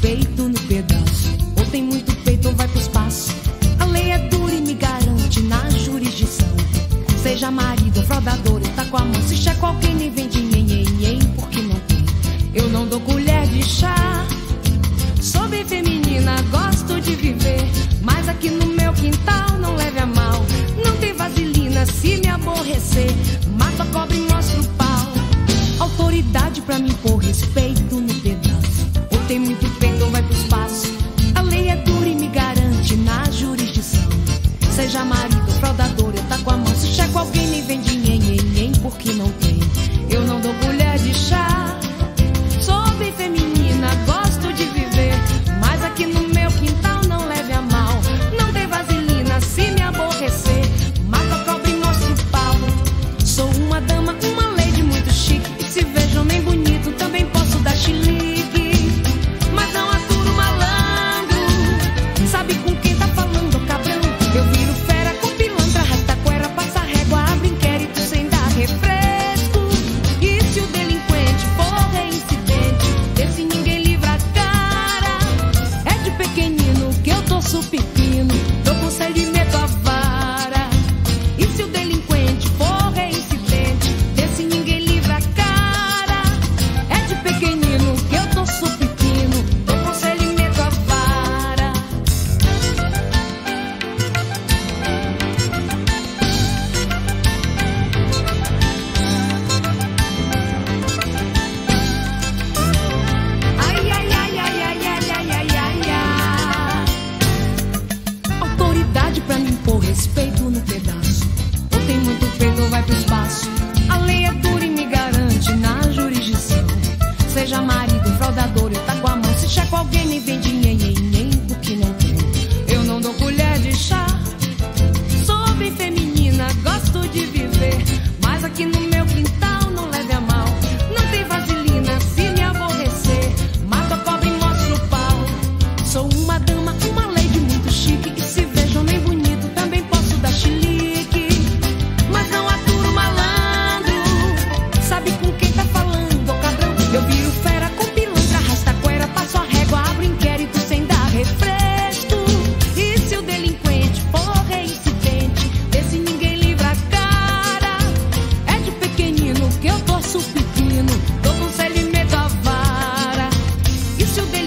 peito no pedaço. Ou tem muito peito ou vai pro espaço. A lei é dura e me garante na jurisdição. Seja marido, fraudador, está tá com a mão. Se checo alguém, nem vende nhenhenhen, porque não tem. Eu não dou colher de chá. Sou bem feminina, gosto de viver. Mas aqui no meu quintal não leve a mal. Não tem vaselina se me aborrecer. Mato a cobra e mostro o pau. Autoridade pra me impor respeito no pedaço. Ou tem muito seja Maria. seja. You should